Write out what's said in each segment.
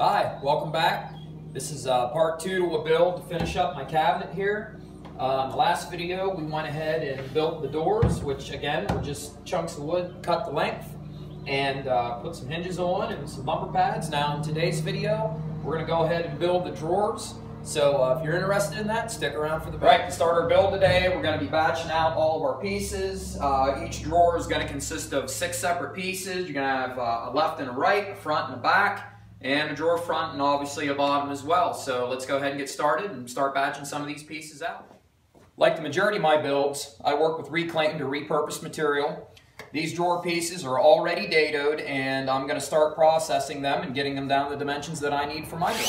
Hi, welcome back. This is uh, part two to a build to finish up my cabinet here. In the last video, we went ahead and built the doors, which again were just chunks of wood cut the length, and uh, put some hinges on and some bumper pads. Now in today's video, we're going to go ahead and build the drawers. So uh, if you're interested in that, stick around for the. Right, to start our build today, we're going to be batching out all of our pieces. Uh, each drawer is going to consist of six separate pieces. You're going to have uh, a left and a right, a front and a back and a drawer front and obviously a bottom as well. So let's go ahead and get started and start batching some of these pieces out. Like the majority of my builds, I work with reclaimed or repurposed material. These drawer pieces are already dadoed and I'm going to start processing them and getting them down the dimensions that I need for my build.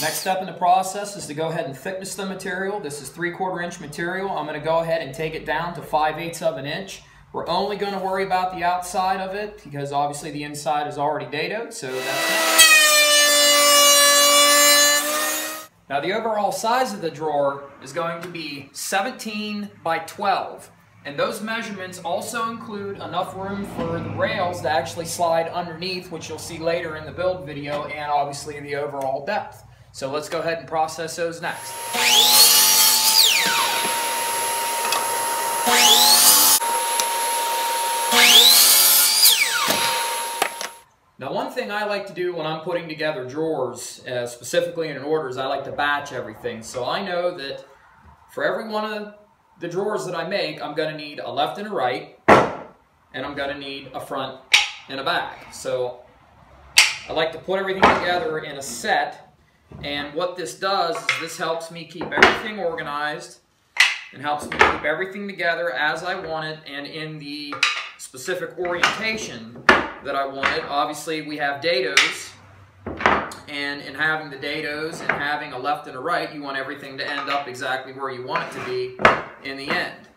Next step in the process is to go ahead and thickness the material. This is 3 quarter inch material. I'm going to go ahead and take it down to 5 eighths of an inch. We're only going to worry about the outside of it because obviously the inside is already dadoed, so that's. Now the overall size of the drawer is going to be 17 by 12. And those measurements also include enough room for the rails to actually slide underneath, which you'll see later in the build video, and obviously the overall depth. So let's go ahead and process those next. Now one thing I like to do when I'm putting together drawers, uh, specifically in an order, is I like to batch everything. So I know that for every one of the drawers that I make, I'm going to need a left and a right, and I'm going to need a front and a back. So I like to put everything together in a set, and what this does is this helps me keep everything organized and helps me keep everything together as I want it and in the specific orientation that I wanted. Obviously, we have dados, and in having the dados and having a left and a right, you want everything to end up exactly where you want it to be in the end.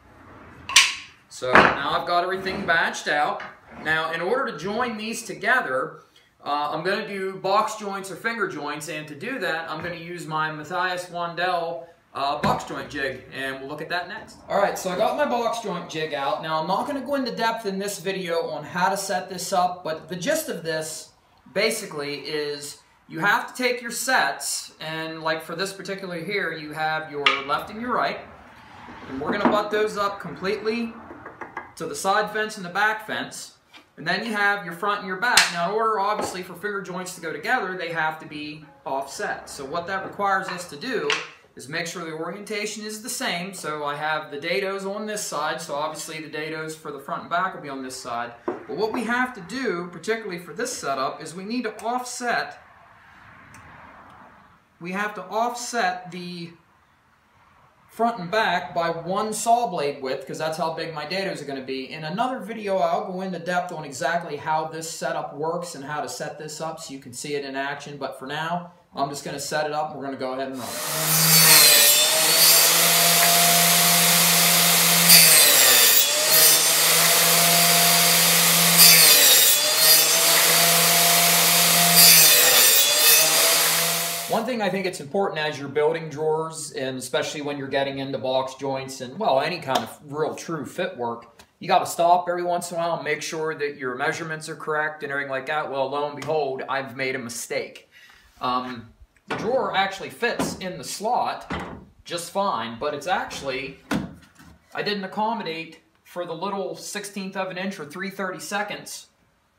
So now I've got everything batched out. Now, in order to join these together, uh, I'm going to do box joints or finger joints, and to do that, I'm going to use my Matthias Wandel uh, box joint jig, and we'll look at that next. All right, so I got my box joint jig out. Now, I'm not going to go into depth in this video on how to set this up, but the gist of this, basically, is you have to take your sets, and like for this particular here, you have your left and your right, and we're going to butt those up completely to the side fence and the back fence, and then you have your front and your back. Now, in order, obviously, for finger joints to go together, they have to be offset. So what that requires us to do is make sure the orientation is the same. So I have the dados on this side, so obviously the dados for the front and back will be on this side. But what we have to do, particularly for this setup, is we need to offset, we have to offset the front and back by one saw blade width because that's how big my dados are going to be. In another video, I'll go into depth on exactly how this setup works and how to set this up so you can see it in action. But for now, I'm just going to set it up and we're going to go ahead and run One thing I think it's important as you're building drawers, and especially when you're getting into box joints and, well, any kind of real true fit work, you got to stop every once in a while and make sure that your measurements are correct and everything like that. Well, lo and behold, I've made a mistake. Um, the drawer actually fits in the slot just fine, but it's actually, I didn't accommodate for the little 16th of an inch or 3 seconds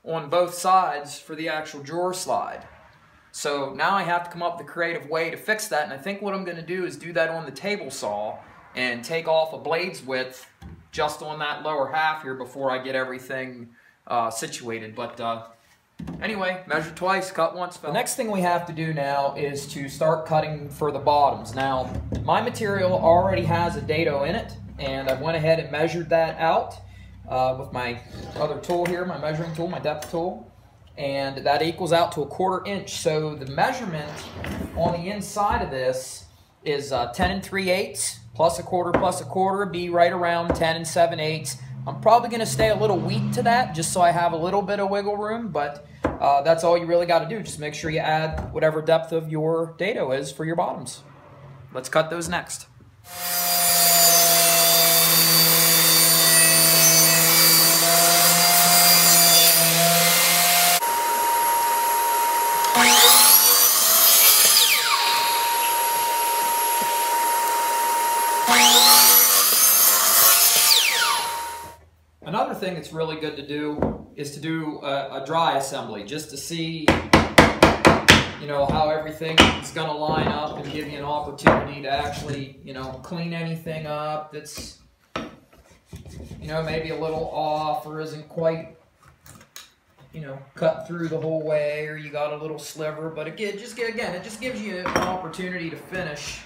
on both sides for the actual drawer slide. So now I have to come up with a creative way to fix that, and I think what I'm going to do is do that on the table saw and take off a blade's width just on that lower half here before I get everything uh, situated. But uh, Anyway, measure twice, cut once. The next thing we have to do now is to start cutting for the bottoms. Now, my material already has a dado in it, and I went ahead and measured that out uh, with my other tool here, my measuring tool, my depth tool, and that equals out to a quarter inch. So the measurement on the inside of this is uh, 10 and 3 eighths plus a quarter plus a quarter, be right around 10 and 7 eighths. I'm probably going to stay a little weak to that just so I have a little bit of wiggle room, but uh, that's all you really got to do. Just make sure you add whatever depth of your dado is for your bottoms. Let's cut those next. Another thing that's really good to do is to do a, a dry assembly, just to see you know, how everything is going to line up and give you an opportunity to actually, you know, clean anything up that's, you know, maybe a little off or isn't quite, you know, cut through the whole way or you got a little sliver. But again, just again, it just gives you an opportunity to finish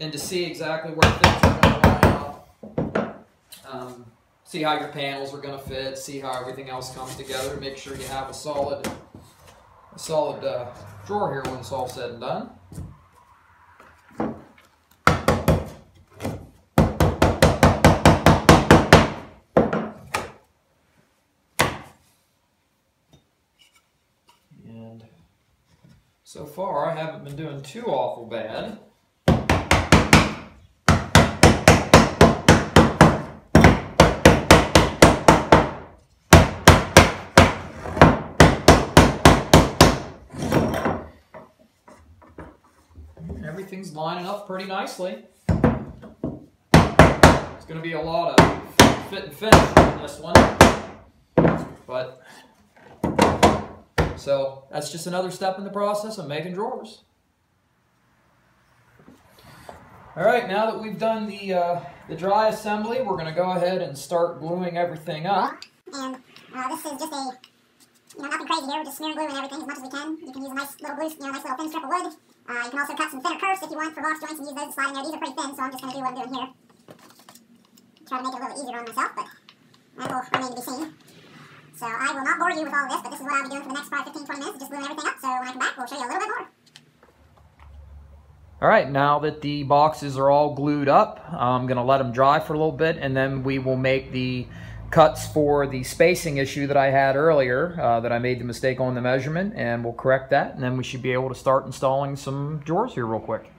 and to see exactly where things are going to. Um, see how your panels are going to fit, see how everything else comes together, make sure you have a solid a solid uh, drawer here when it's all said and done. And so far I haven't been doing too awful bad. Everything's lining up pretty nicely. It's going to be a lot of fit and finish on this one. But, so that's just another step in the process of making drawers. All right, now that we've done the, uh, the dry assembly, we're going to go ahead and start gluing everything up. And uh, this is just a, you know, nothing crazy here. We're just smearing glue and everything as much as we can. You can use a nice little glue, you know, nice little thin strip of wood. Uh, you can also cut some thinner curves if you want for box joints and use those to slide in there. These are pretty thin, so I'm just going to do what I'm doing here. Try to make it a little easier on myself, but that will remain to be seen. So I will not bore you with all this, but this is what I'll be doing for the next probably 15, 20 minutes, just gluing everything up. So when I come back, we'll show you a little bit more. All right, now that the boxes are all glued up, I'm to let them dry for a little bit, and then we will make the cuts for the spacing issue that I had earlier, uh, that I made the mistake on the measurement, and we'll correct that, and then we should be able to start installing some drawers here real quick.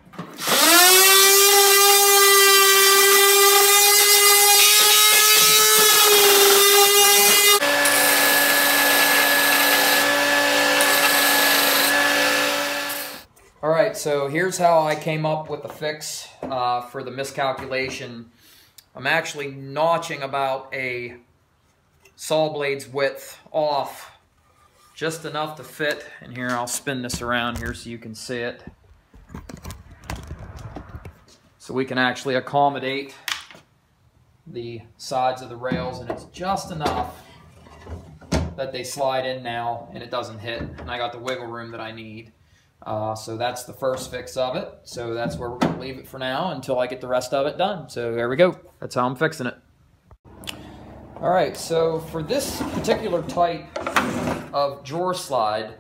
All right, so here's how I came up with the fix uh, for the miscalculation I'm actually notching about a saw blade's width off just enough to fit. And here, I'll spin this around here so you can see it. So we can actually accommodate the sides of the rails and it's just enough that they slide in now and it doesn't hit and I got the wiggle room that I need. Uh, so that's the first fix of it. So that's where we're going to leave it for now until I get the rest of it done. So there we go. That's how I'm fixing it. All right, so for this particular type of drawer slide,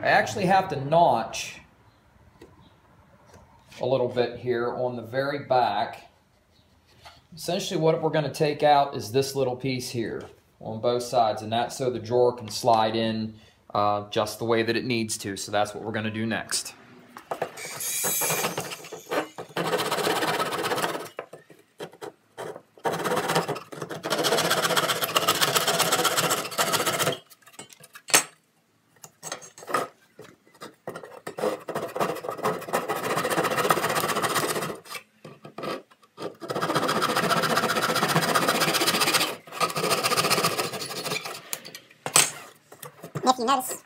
I actually have to notch a little bit here on the very back. Essentially what we're going to take out is this little piece here on both sides, and that's so the drawer can slide in uh, just the way that it needs to. So that's what we're going to do next. Notice.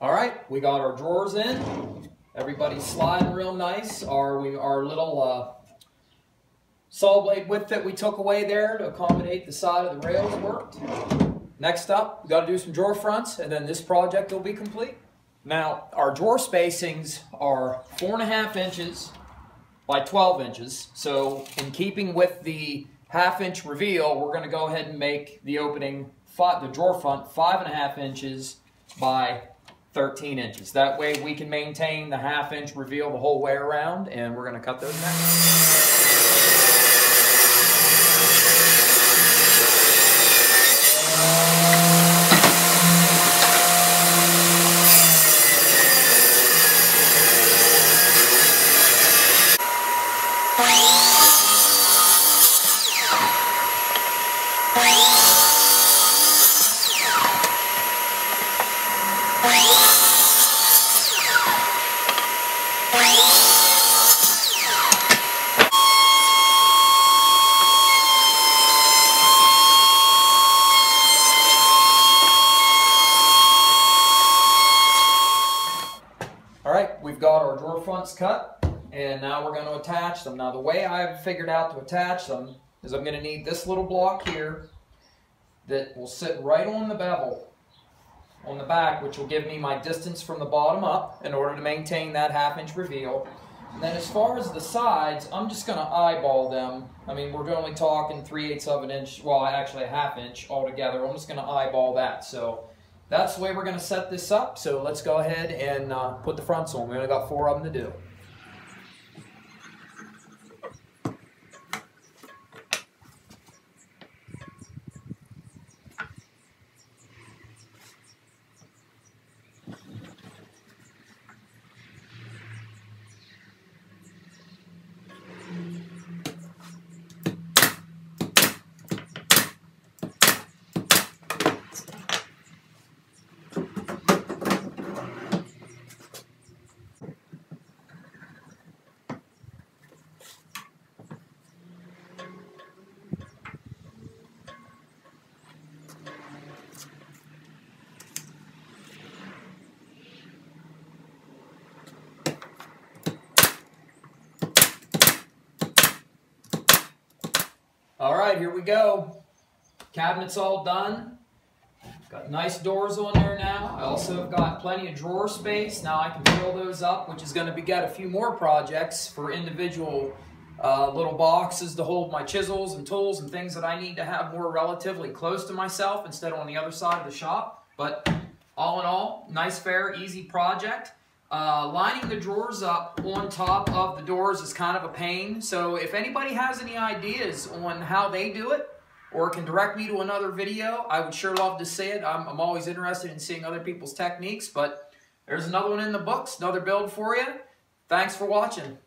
All right, we got our drawers in. Everybody's sliding real nice. Our, we, our little uh, saw blade width that we took away there to accommodate the side of the rails worked. Next up, we got to do some drawer fronts, and then this project will be complete. Now, our drawer spacings are four and a half inches by 12 inches. So in keeping with the half inch reveal, we're going to go ahead and make the opening, the drawer front, five and a half inches by 13 inches. That way we can maintain the half inch reveal the whole way around and we're going to cut those next. we've got our drawer fronts cut, and now we're going to attach them. Now the way I've figured out to attach them is I'm going to need this little block here that will sit right on the bevel on the back, which will give me my distance from the bottom up in order to maintain that half inch reveal. And then as far as the sides, I'm just going to eyeball them. I mean, we're only talking 3 eighths of an inch, well, actually a half inch altogether. I'm just going to eyeball that. So that's the way we're going to set this up. So let's go ahead and uh, put the fronts on. We only got four of them to do. All right, here we go. Cabinet's all done. Got nice doors on there now. I also have got plenty of drawer space. Now I can fill those up, which is going to beget a few more projects for individual uh, little boxes to hold my chisels and tools and things that I need to have more relatively close to myself instead of on the other side of the shop. But all in all, nice, fair, easy project. Uh, lining the drawers up on top of the doors is kind of a pain. So if anybody has any ideas on how they do it or can direct me to another video, I would sure love to see it. I'm, I'm always interested in seeing other people's techniques, but there's another one in the books, another build for you. Thanks for watching.